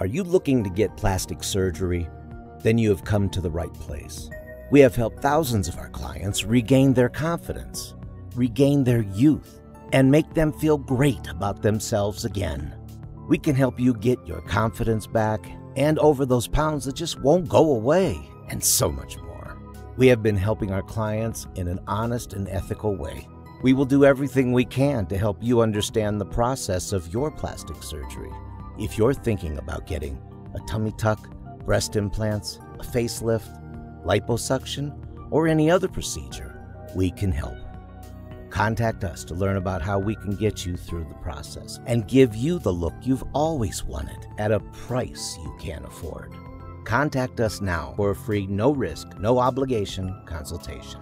Are you looking to get plastic surgery? Then you have come to the right place. We have helped thousands of our clients regain their confidence, regain their youth, and make them feel great about themselves again. We can help you get your confidence back and over those pounds that just won't go away, and so much more. We have been helping our clients in an honest and ethical way. We will do everything we can to help you understand the process of your plastic surgery. If you're thinking about getting a tummy tuck, breast implants, a facelift, liposuction, or any other procedure, we can help. Contact us to learn about how we can get you through the process and give you the look you've always wanted at a price you can't afford. Contact us now for a free, no risk, no obligation consultation.